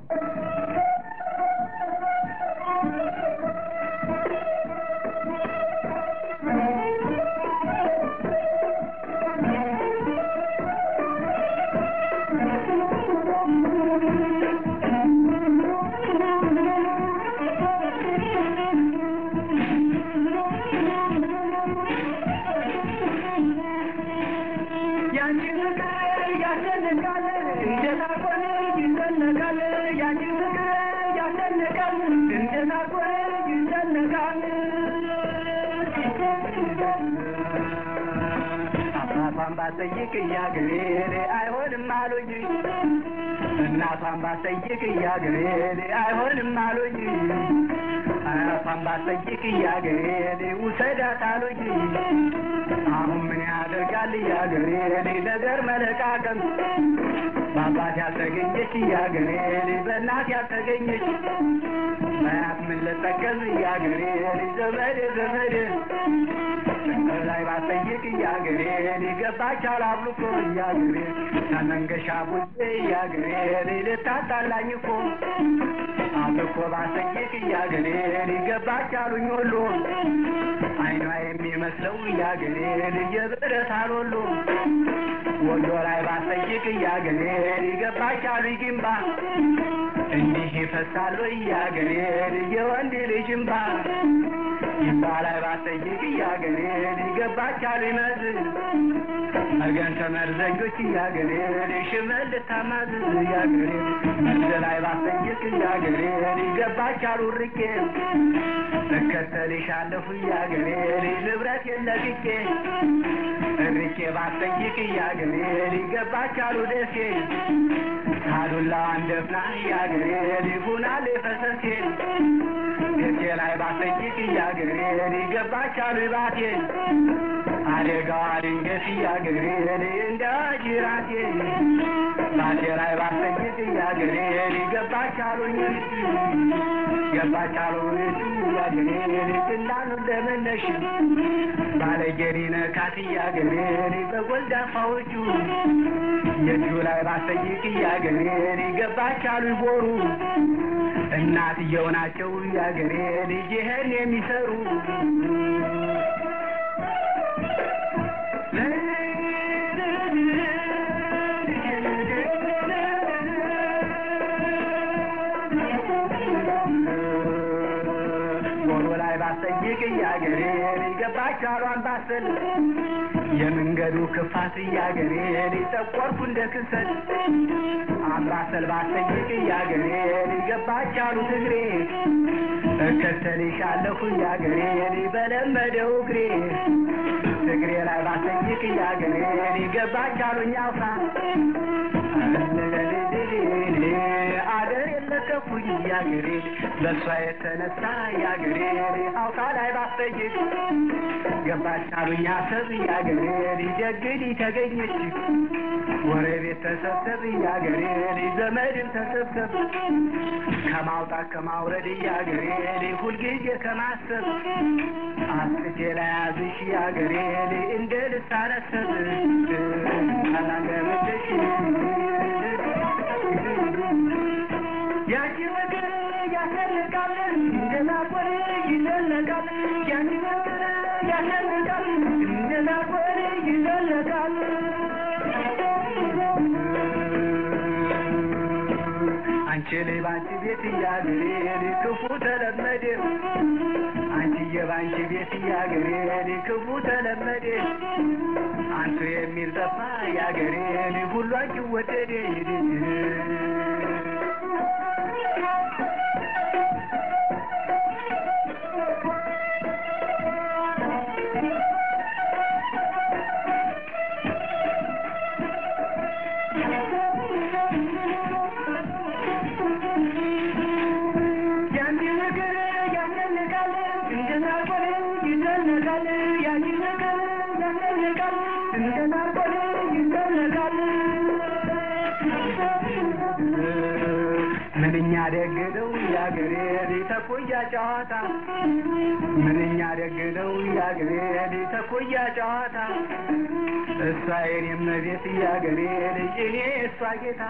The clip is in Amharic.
you. ባጠይቅ እያገሬ አይሆንም አሉኝ። እናቷን ባጠይቅ እያገሬ አይሆንም አሉኝ። አያቷን ባጠይቅ እያገሬ ውሰዳት አሉኝ። አሁን ምን ያደርጋል እያገሬ ነገር መለቃቀም በአባት ያልተገኘች እያገሬ በእናት ያልተገኘች። በአያት ምን ልጠቀም እያገሬ ዘመድ ዘመድ ላይ እያገሬ ገባች አላብልኮ እያገሬ ከመንገሻ ቡዜ እያገሬ ልታጣላኝ እኮ አብልኮ እያገሬ ገባች አሉኝ ወሎ አይኗ የሚመስለው እያገሬ የብረት አልወሎ ወሎ ላይ ባጠይቅ እያገሬ ገባች አሉኝ ግንባ። እንዲህ ይፈሳሉ እያገሬ የወንድ ልጅ እምባ ይምባ ላይ ባጠይቅ እያገሬ ገባች አሉኝ መዝ መገን ተመርዘኞች እያገሬ ሽመል ልታማዝዝ እያገሬ መዝ ላይ ባጠይቅ እያገሬ ገባች አሉ ርቄ እከተልሻለሁ እያገሬ ንብረት የለቅቄ። እርቄ ባጠይቅ እያገሬ ገባች አሉ ደሴ ካዱላ አንደፍና እያገሬ ሊሁናል ፈሰሴ ደሴ ላይ ባጠይቅ እያገሬ ገባች አሉ ባቴ አደጋዋ ድንገት እያገሬ እንደ ጅራቴ ባቴ ላይ ባጠይቅ እያገሬ ገባች አሉኝ ገባች አሉኝ እያገሬ እንዳሉ እንደመነሽ ባለጌሪ ነካት እያገሬ በጎልዳፋዎቹ የእጁ ላይ ባጠይቅ እያገሬ ገባች አሉኝ ቦሩ እናትየው ናቸው። እያገሬ ልጅ ይህን የሚሰሩ ባጠይቅ እያገሬ ገባች አሏን ባሰል የመንገዱ ክፋት እያገሬ ጠቆርኩ እንደ ክሰል። አምባሰል ባጠይቅ እያገሬ ገባች አሉ ትግሬ እከተልሻለሁ እያገሬ በለመደው እግሬ። ትግሬ ላይ ባጠይቅ እያገሬ ገባች አሉኝ አውሳ አደር የለከፉኝ እያገሬ በእሷ የተነሳ እያገሬ አውሳ ላይ ባጠይቅ ገባች አሉኝ አሰብ እያገሬ ደግዲ ተገኘች ጎረቤት ተሰብሰብ እያገሬ ዘመድን ተሰብሰብ ከማውጣት ከማውረድ እያገሬ ሁልጊዜ ከማሰብ አስቼ ላይ እያገሬ እንደ ልሳነሰብ አላገረደሽ ይዘለቃል አንቺ ላይ ባንቺ ቤት እያገሬ ቤት እያገሬ ክፉ ተለመደ። አንቱ ምንኛ ደግ ነው ያገሬ ተኮያ ጨዋታ? ምንኛ ደግ ነው ያገሬ ተኮያ ጨዋታ? እሷ የኔም ቤት ያገሬ እኔ እሷ ጌታ